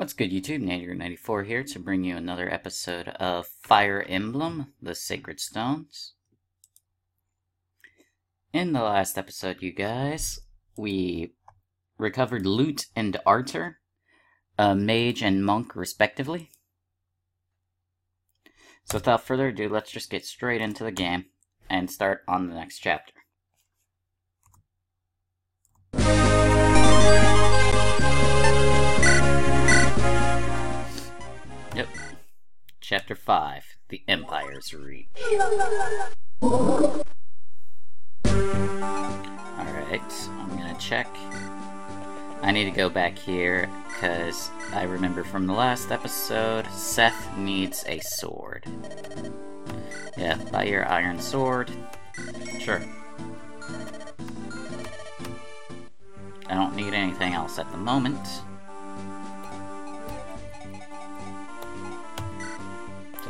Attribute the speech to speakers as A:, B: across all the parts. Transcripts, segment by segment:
A: What's good, YouTube? Nader94 here to bring you another episode of Fire Emblem, The Sacred Stones. In the last episode, you guys, we recovered Lute and Artur, a uh, mage and monk respectively. So without further ado, let's just get straight into the game and start on the next chapter. Chapter 5 The Empire's Reach. Alright, I'm gonna check. I need to go back here because I remember from the last episode Seth needs a sword. Yeah, buy your iron sword. Sure. I don't need anything else at the moment.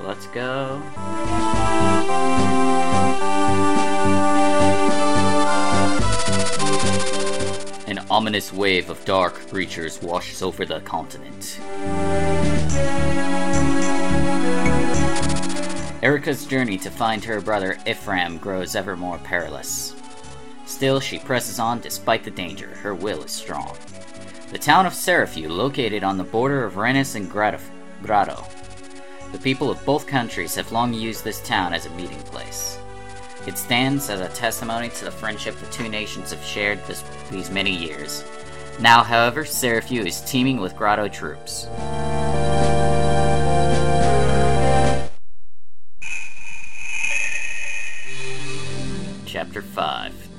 A: Let's go. An ominous wave of dark creatures washes over the continent. Eirika's journey to find her brother Ephraim grows ever more perilous. Still, she presses on despite the danger. Her will is strong. The town of Serafew, located on the border of Renais and Grado. The people of both countries have long used this town as a meeting place. It stands as a testimony to the friendship the two nations have shared this, these many years. Now, however, Serafew is teeming with Grado troops. Chapter 5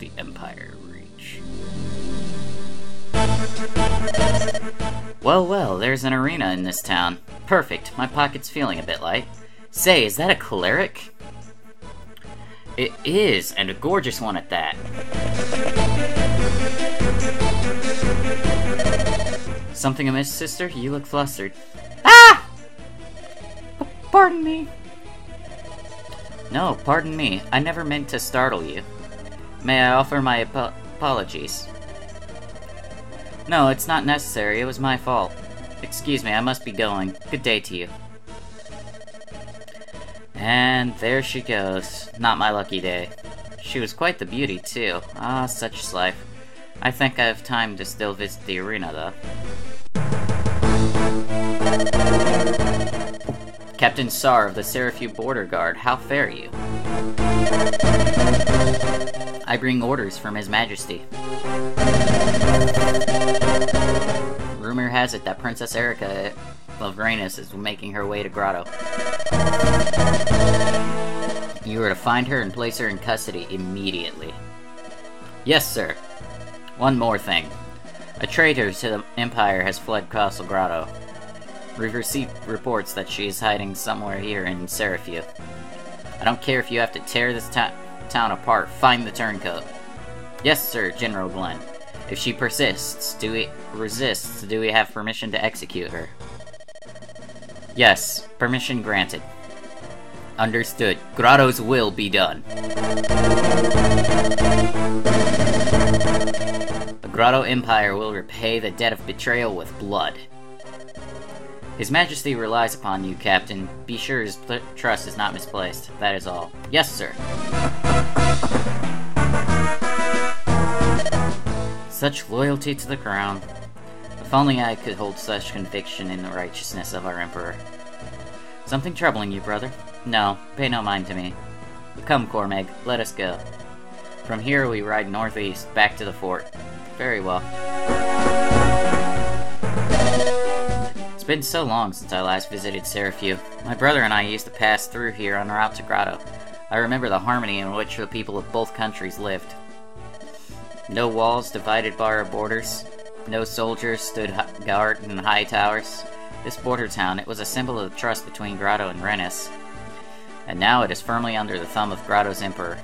A: Well, well, there's an arena in this town. Perfect, my pocket's feeling a bit light. Say, is that a cleric? It is, and a gorgeous one at that. Something amiss, sister? You look flustered. Ah! Pardon me. No, pardon me. I never meant to startle you. May I offer my ap apologies? No, it's not necessary. It was my fault. Excuse me, I must be going. Good day to you. And there she goes. Not my lucky day. She was quite the beauty, too. Ah, such is life. I think I have time to still visit the arena, though. Captain Saar of the Serafew Border Guard, how fare you? I bring orders from His Majesty. Has it that Princess Eirika of Renais is making her way to Grado. You are to find her and place her in custody immediately. Yes, sir. One more thing. A traitor to the Empire has fled Castle Grado. We've received reports that she is hiding somewhere here in Serafew. I don't care if you have to tear this ta town apart, find the turncoat. Yes, sir, General Glen. If she persists, do we resists, do we have permission to execute her? Yes, permission granted. Understood. Grado's will be done. The Grado Empire will repay the debt of betrayal with blood. His Majesty relies upon you, Captain. Be sure his trust is not misplaced. That is all. Yes, sir. Such loyalty to the crown. If only I could hold such conviction in the righteousness of our Emperor. Something troubling you, brother? No, pay no mind to me. Come, Cormag, let us go. From here we ride northeast, back to the fort. Very well. It's been so long since I last visited Serafew. My brother and I used to pass through here en route to Grado. I remember the harmony in which the people of both countries lived. No walls divided by our borders. No soldiers stood guard in the high towers. This border town, it was a symbol of the trust between Grado and Renais. And now it is firmly under the thumb of Grado's emperor.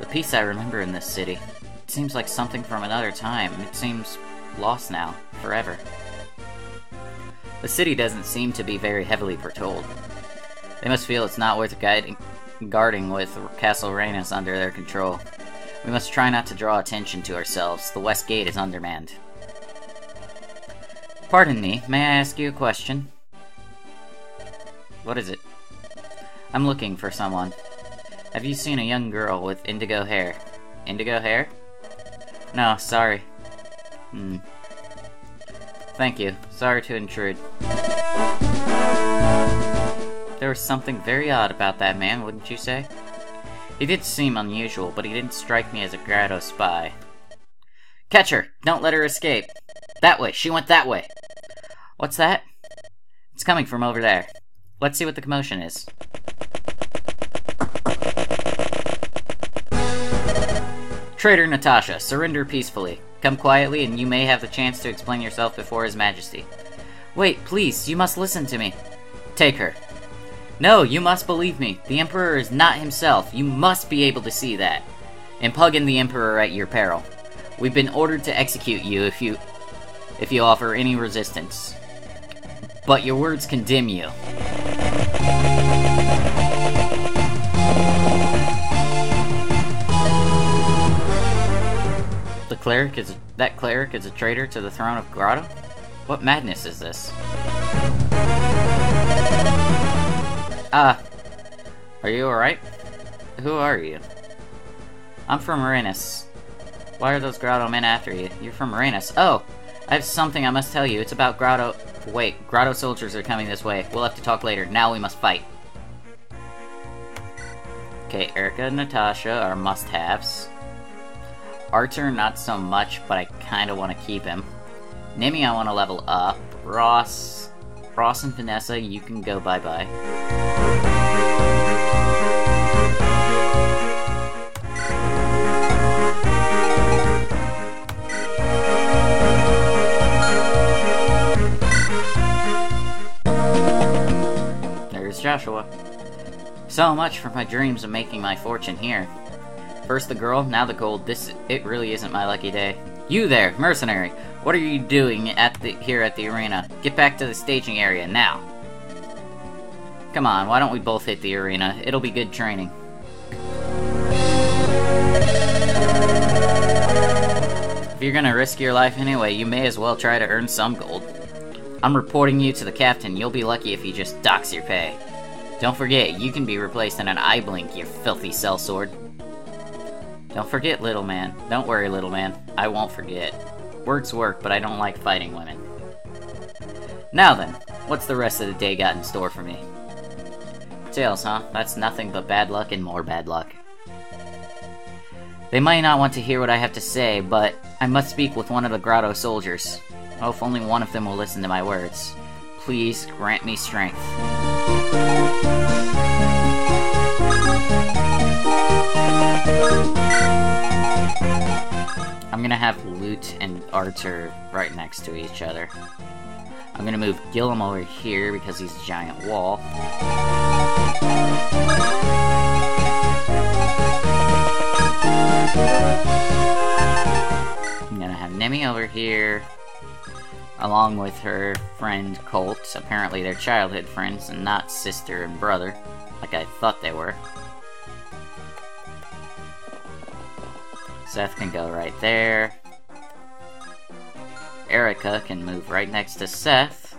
A: The peace I remember in this city, it seems like something from another time. It seems lost now, forever. The city doesn't seem to be very heavily patrolled. They must feel it's not worth guiding, guarding with Castle Renais under their control. We must try not to draw attention to ourselves. The west gate is undermanned. Pardon me, may I ask you a question? What is it? I'm looking for someone. Have you seen a young girl with indigo hair? Indigo hair? No, sorry. Hmm. Thank you. Sorry to intrude. There was something very odd about that man, wouldn't you say? He did seem unusual, but he didn't strike me as a Grado spy. Catch her! Don't let her escape! That way! She went that way! What's that? It's coming from over there. Let's see what the commotion is. Traitor Natasha, surrender peacefully. Come quietly, and you may have the chance to explain yourself before His Majesty. Wait, please, you must listen to me. Take her. No, you must believe me. The Emperor is not himself. You must be able to see that. and pug in the Emperor at your peril. We've been ordered to execute you if you if you offer any resistance. But your words condemn you. The cleric is that cleric is a traitor to the throne of Grado? What madness is this? Ah, are you alright? Who are you? I'm from Marinus. Why are those Grado men after you? You're from Marinus. Oh, I have something I must tell you. It's about Grado... Wait, Grado soldiers are coming this way. We'll have to talk later. Now we must fight. Okay, Eirika and Natasha are must-haves. Artur, not so much, but I kinda want to keep him. Neimi, I want to level up. Ross... Ross and Vanessa, you can go bye-bye. There's Joshua. So much for my dreams of making my fortune here. First the girl, now the gold. This it really isn't my lucky day. You there, mercenary! What are you doing at the here at the arena? Get back to the staging area now. Come on, why don't we both hit the arena? It'll be good training. If you're gonna risk your life anyway, you may as well try to earn some gold. I'm reporting you to the captain. You'll be lucky if he just docks your pay. Don't forget, you can be replaced in an eye blink, you filthy sellsword. Don't forget, little man. Don't worry, little man. I won't forget. Words work, but I don't like fighting women. Now then, what's the rest of the day got in store for me? Tails, huh? That's nothing but bad luck and more bad luck. They might not want to hear what I have to say, but I must speak with one of the Grado soldiers. Oh, if only one of them will listen to my words. Please grant me strength. I'm gonna have Lute and Artur right next to each other. I'm gonna move Gilliam over here because he's a giant wall. I'm gonna have Neimi over here, along with her friend Colm. Apparently they're childhood friends and not sister and brother, like I thought they were. Seth can go right there. Eirika can move right next to Seth.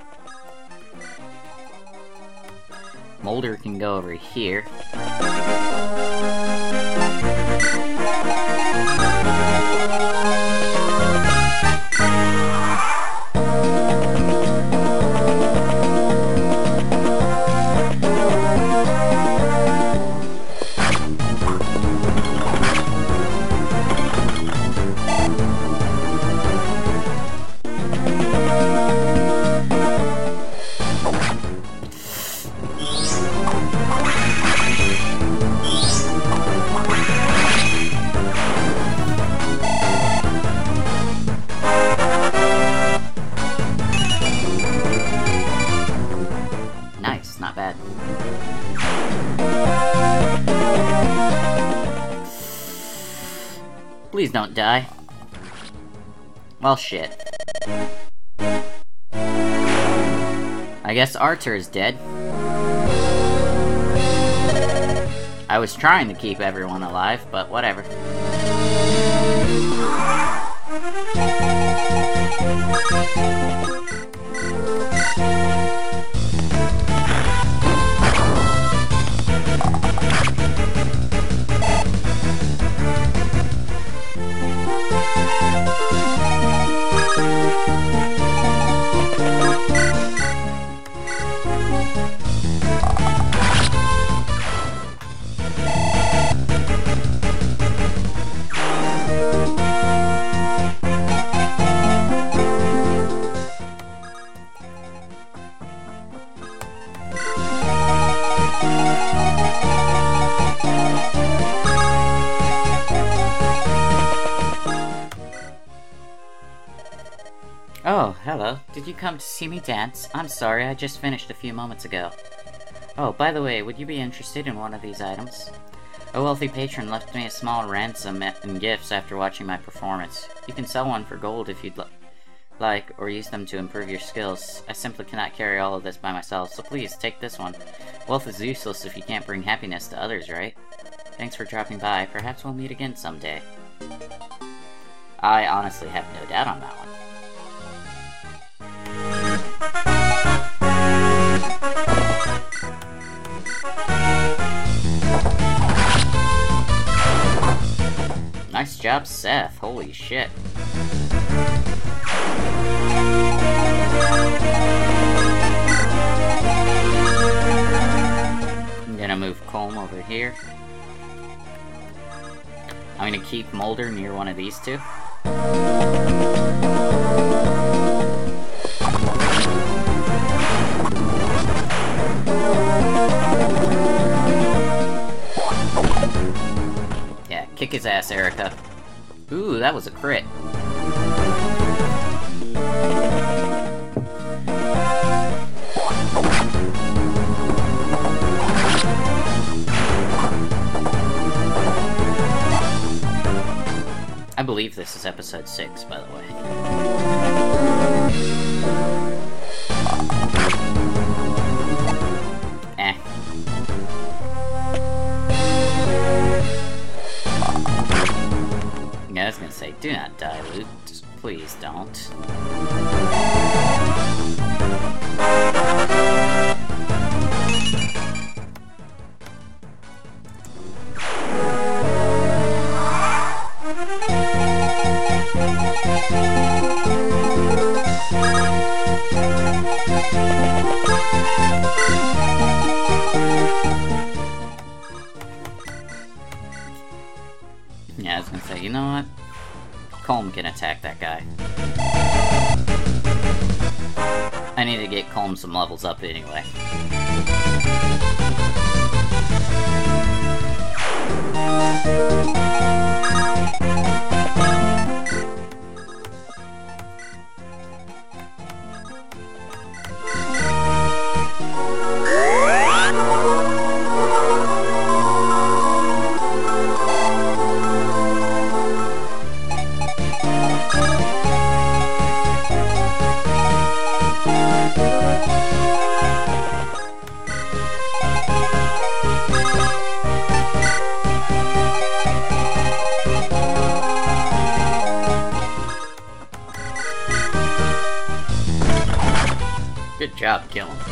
A: Moulder can go over here. Well, shit. I guess Artur is dead. I was trying to keep everyone alive, but whatever. Come to see me dance? I'm sorry, I just finished a few moments ago. Oh, by the way, would you be interested in one of these items? A wealthy patron left me a small ransom and gifts after watching my performance. You can sell one for gold if you'd li like, or use them to improve your skills. I simply cannot carry all of this by myself, so please, take this one. Wealth is useless if you can't bring happiness to others, right? Thanks for dropping by. Perhaps we'll meet again someday. I honestly have no doubt on that one. Nice job, Seth. Holy shit. I'm gonna move Colm over here. I'm gonna keep Moulder near one of these two. His ass, Eirika. Ooh, that was a crit. I believe this is episode 6, by the way. Do not dilute. Please don't. Yeah, gonna say, you know what? Colm can attack that guy. I need to get Colm some levels up anyway. Job kill There.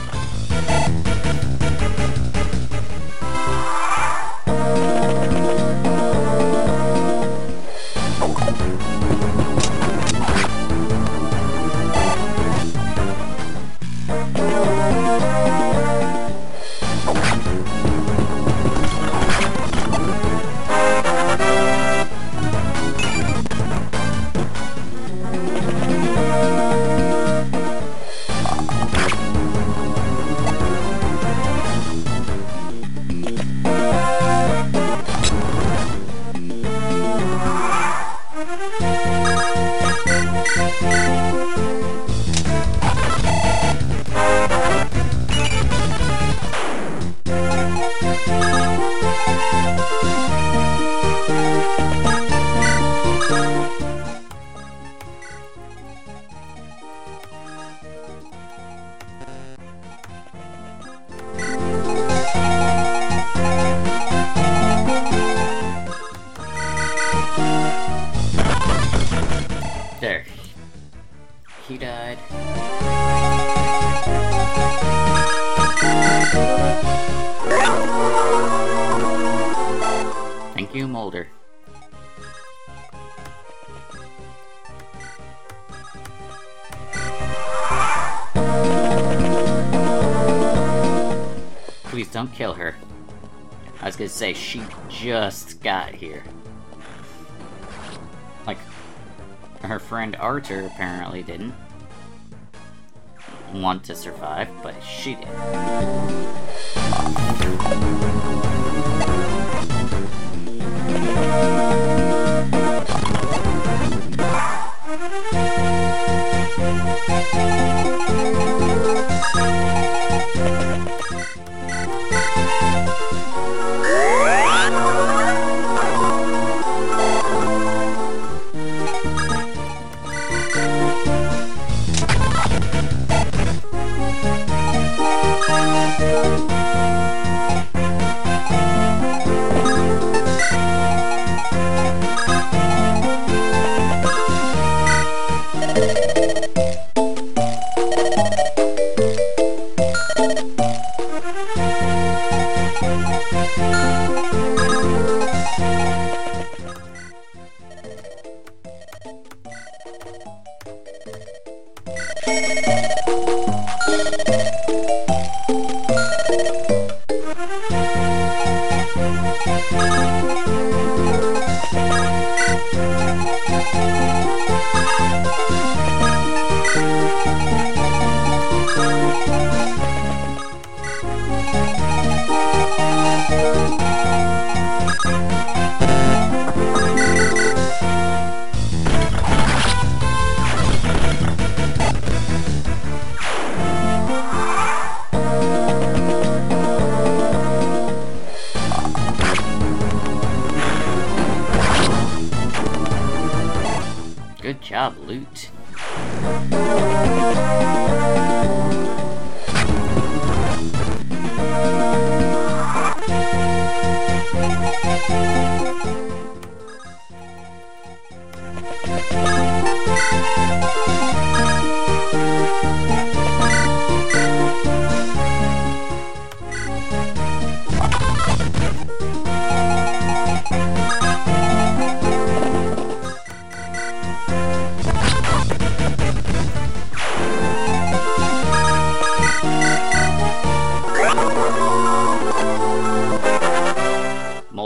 A: Gonna say, she just got here. Like, her friend Artur apparently didn't want to survive, but she did. job,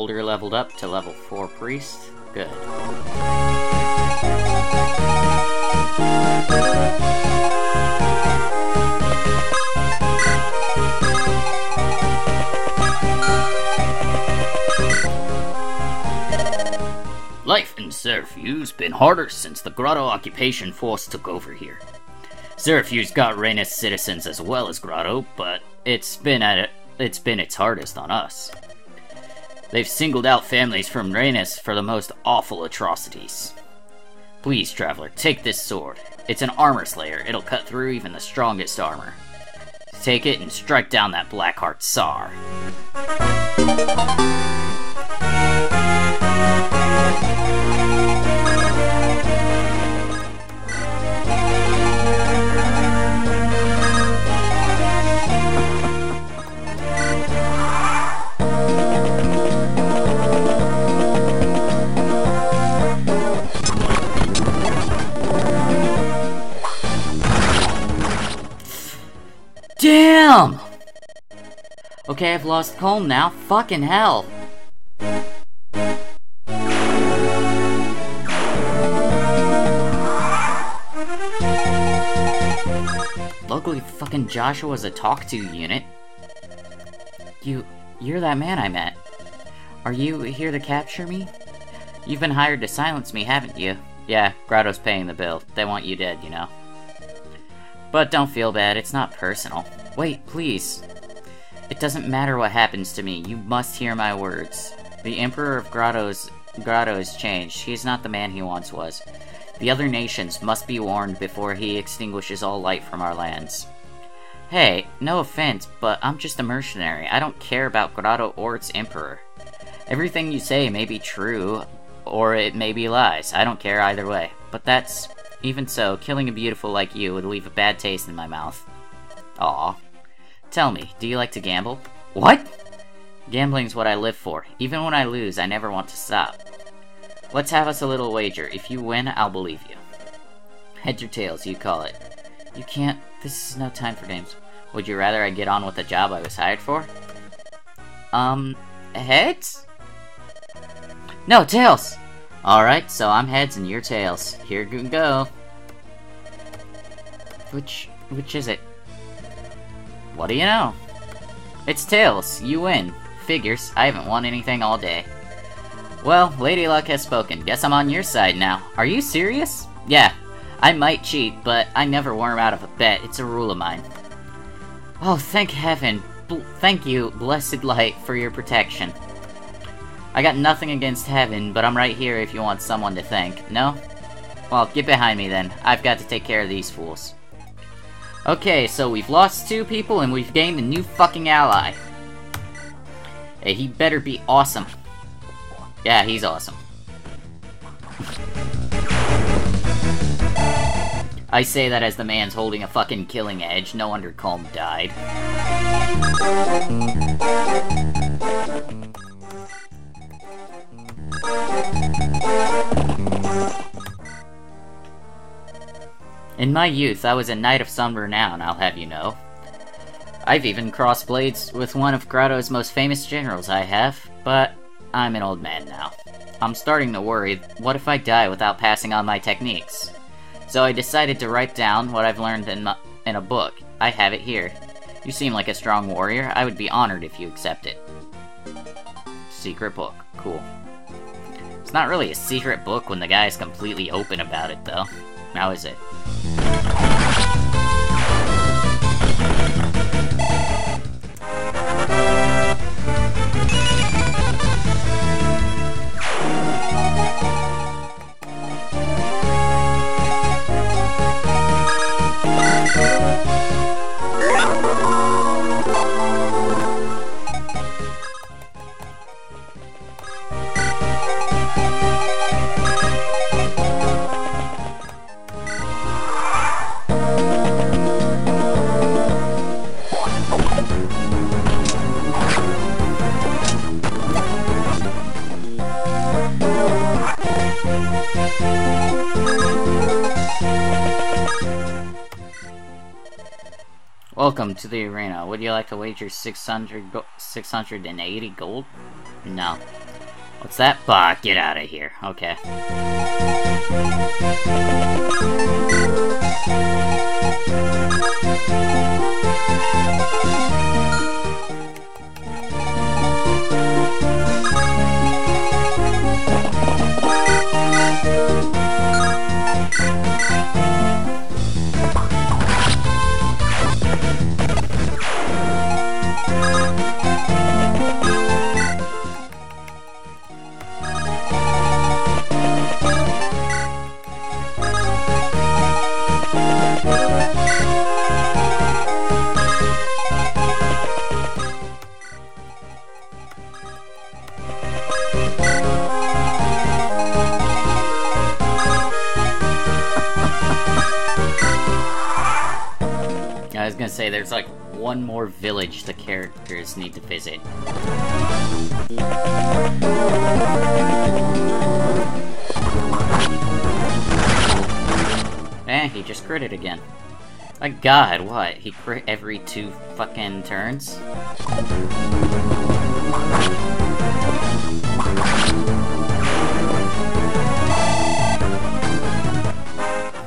A: Moulder leveled up to level 4 priest. Good. Life in Serafew's been harder since the Grado occupation force took over here. Serafew's got Renais citizens as well as Grado, but it's been at it, it's been its hardest on us. They've singled out families from Renais for the most awful atrocities. Please, traveler, take this sword. It's an armor slayer. It'll cut through even the strongest armor. Take it and strike down that Blackheart Saar. Okay, I've lost Colm now. Fucking hell. Luckily, fucking Joshua's a talk to unit. You. You're that man I met. Are you here to capture me? You've been hired to silence me, haven't you? Yeah, Grado's paying the bill. They want you dead, you know. But don't feel bad, it's not personal. Wait, please. It doesn't matter what happens to me, you must hear my words. The Emperor of Grado's Grado has changed. He is not the man he once was. The other nations must be warned before he extinguishes all light from our lands. Hey, no offense, but I'm just a mercenary. I don't care about Grado or its Emperor. Everything you say may be true, or it may be lies. I don't care either way. But that's... Even so, killing a beautiful like you would leave a bad taste in my mouth. Aw. Tell me, do you like to gamble? What? Gambling's what I live for. Even when I lose, I never want to stop. Let's have us a little wager. If you win, I'll believe you. Heads or tails, you call it. You can't... This is no time for games. Would you rather I get on with the job I was hired for? Um... Heads? No, tails! Alright, so I'm heads and you're tails. Here you go. Which... which is it? What do you know? It's tails. You win. Figures. I haven't won anything all day. Well, Lady Luck has spoken. Guess I'm on your side now. Are you serious? Yeah. I might cheat, but I never worm out of a bet. It's a rule of mine. Oh, thank heaven. Thank you, blessed light, for your protection. I got nothing against heaven, but I'm right here if you want someone to thank. No? Well, get behind me then. I've got to take care of these fools. Okay, so we've lost two people and we've gained a new fucking ally. Hey, he better be awesome. Yeah, he's awesome. I say that as the man's holding a fucking killing edge. No wonder Colm died. In my youth, I was a knight of some renown, I'll have you know. I've even crossed blades with one of Grado's most famous generals, I have, but I'm an old man now. I'm starting to worry, what if I die without passing on my techniques? So I decided to write down what I've learned in, in a book. I have it here. You seem like a strong warrior. I would be honored if you accept it. Secret book. Cool. It's not really a secret book when the guy is completely open about it, though. How is it? Welcome to the arena. Would you like to wager 600 go 680 gold? No. What's that? Bah, get out of here. Okay. Gonna say, there's like one more village the characters need to visit. Eh, he just critted again. My god, what? He crit every two fucking turns?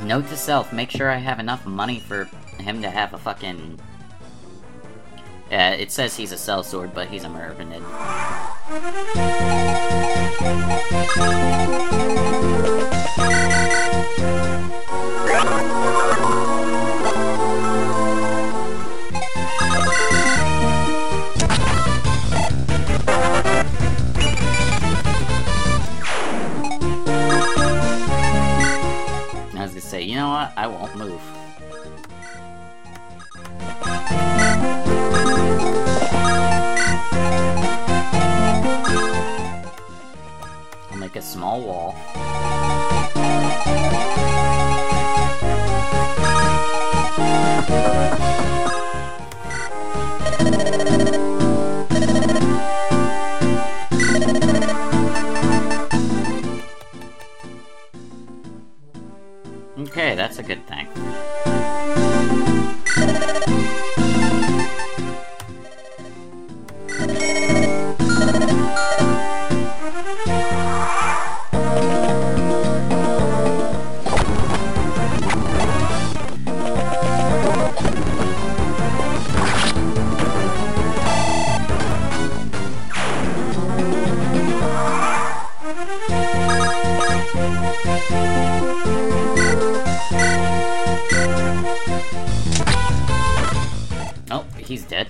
A: Note to self, make sure I have enough money for him to have a fucking... Yeah, it says he's a sellsword, but he's a mermaid. I was gonna say, you know what? I won't move. Small wall. Oh, he's dead.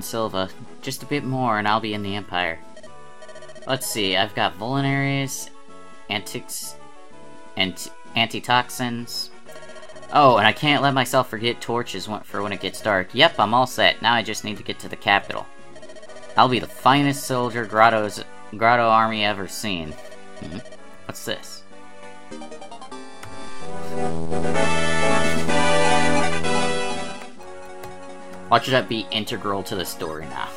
A: In Silva. Just a bit more and I'll be in the Empire. Let's see, I've got vulneraries, antics, and antitoxins. Oh, and I can't let myself forget torches went for when it gets dark. Yep, I'm all set. Now I just need to get to the capital. I'll be the finest soldier Grado's Grado army ever seen. Hmm, What's this? Watch that be integral to the story now.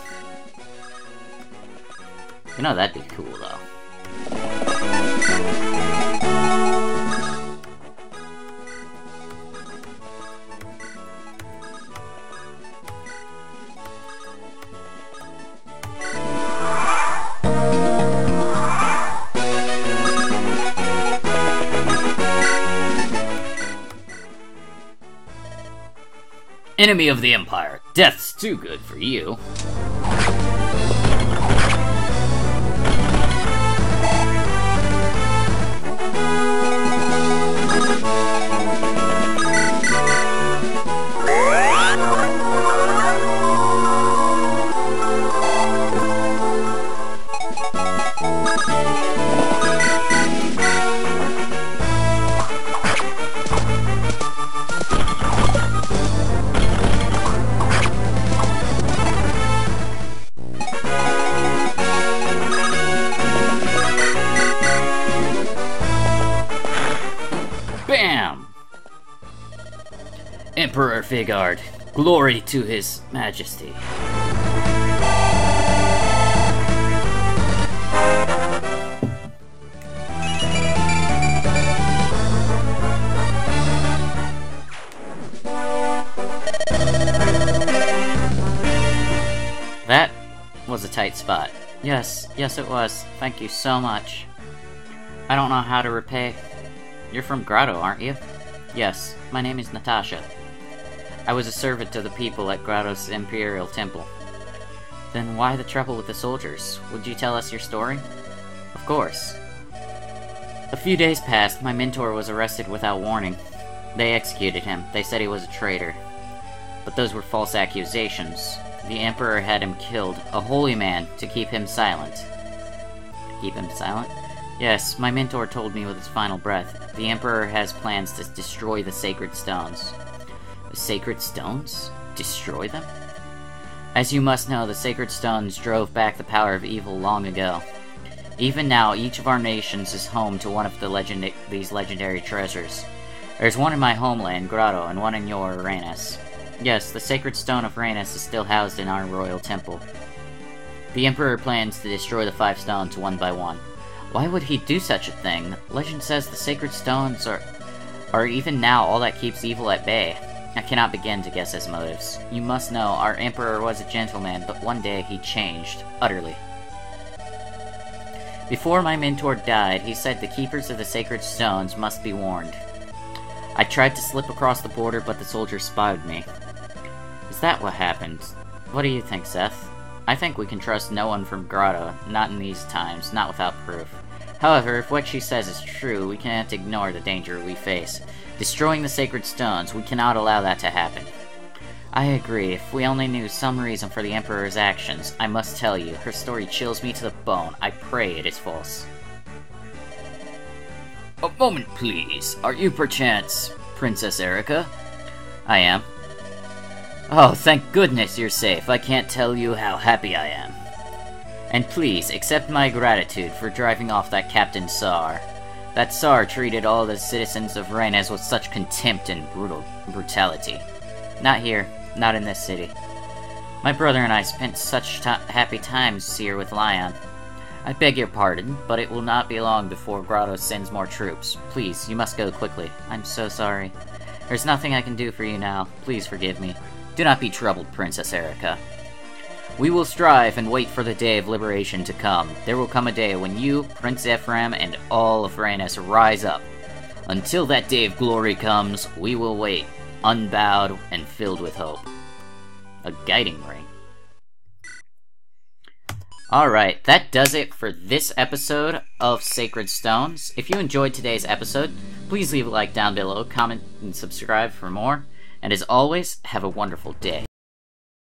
A: You know, that'd be cool, though. Enemy of the Empire. Death's too good for you. Figard. Glory to his majesty. That was a tight spot. Yes, yes it was. Thank you so much. I don't know how to repay. You're from Grado, aren't you? Yes, my name is Natasha. I was a servant to the people at Grado's Imperial Temple. Then why the trouble with the soldiers? Would you tell us your story? Of course. A few days passed, my mentor was arrested without warning. They executed him. They said he was a traitor. But those were false accusations. The Emperor had him killed, a holy man, to keep him silent. Keep him silent? Yes, my mentor told me with his final breath. The Emperor has plans to destroy the sacred stones. Sacred stones? Destroy them? As you must know, the sacred stones drove back the power of evil long ago. Even now, each of our nations is home to one of the legend these legendary treasures. There's one in my homeland, Grado, and one in your, Renais. Yes, the sacred stone of Renais is still housed in our royal temple. The Emperor plans to destroy the five stones one by one. Why would he do such a thing? Legend says the sacred stones are, are even now all that keeps evil at bay. I cannot begin to guess his motives. You must know, our Emperor was a gentleman, but one day he changed, utterly. Before my mentor died, he said the keepers of the sacred stones must be warned. I tried to slip across the border, but the soldiers spied me. Is that what happened? What do you think, Seth? I think we can trust no one from Grado, not in these times, not without proof. However, if what she says is true, we can't ignore the danger we face. Destroying the sacred stones, we cannot allow that to happen. I agree, if we only knew some reason for the Emperor's actions, I must tell you, her story chills me to the bone. I pray it is false. A moment, please. Are you perchance Princess Eirika? I am. Oh, thank goodness you're safe. I can't tell you how happy I am. And please, accept my gratitude for driving off that Captain Saar. That Saar treated all the citizens of Renais with such contempt and brutal brutality. Not here, not in this city. My brother and I spent such happy times here with Lyon. I beg your pardon, but it will not be long before Grado sends more troops. Please, you must go quickly. I'm so sorry. There's nothing I can do for you now. Please forgive me. Do not be troubled, Princess Eirika. We will strive and wait for the day of liberation to come. There will come a day when you, Prince Ephraim, and all of Renais rise up. Until that day of glory comes, we will wait, unbowed and filled with hope. A guiding ring. Alright, that does it for this episode of Sacred Stones. If you enjoyed today's episode, please leave a like down below, comment, and subscribe for more. And as always, have a wonderful day.